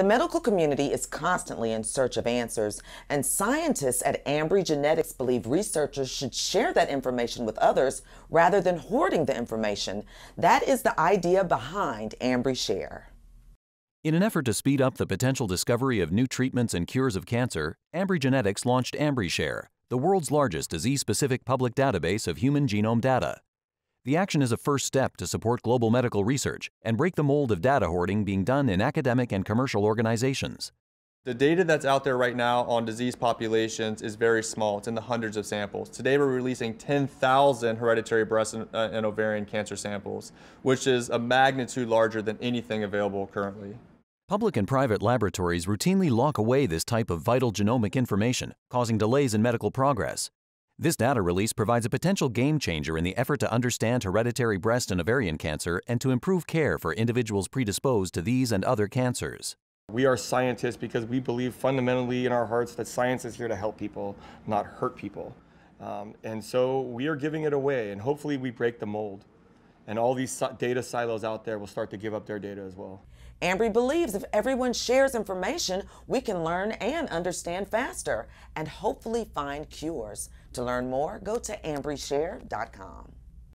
The medical community is constantly in search of answers, and scientists at Ambry Genetics believe researchers should share that information with others rather than hoarding the information. That is the idea behind AmbryShare. In an effort to speed up the potential discovery of new treatments and cures of cancer, Ambry Genetics launched AmbryShare, the world's largest disease specific public database of human genome data. The action is a first step to support global medical research and break the mold of data hoarding being done in academic and commercial organizations. The data that's out there right now on disease populations is very small. It's in the hundreds of samples. Today we're releasing 10,000 hereditary breast and, uh, and, ovarian cancer samples, which is a magnitude larger than anything available currently. Public and private laboratories routinely lock away this type of vital genomic information, causing delays in medical progress. This data release provides a potential game changer in the effort to understand hereditary breast and ovarian cancer and to improve care for individuals predisposed to these and other cancers. We are scientists because we believe fundamentally in our hearts that science is here to help people, not hurt people. Um, and so we are giving it away, and hopefully we break the mold. And all these data silos out there will start to give up their data as well. Ambry believes if everyone shares information, we can learn and understand faster and hopefully find cures. To learn more, go to ambryshare.com.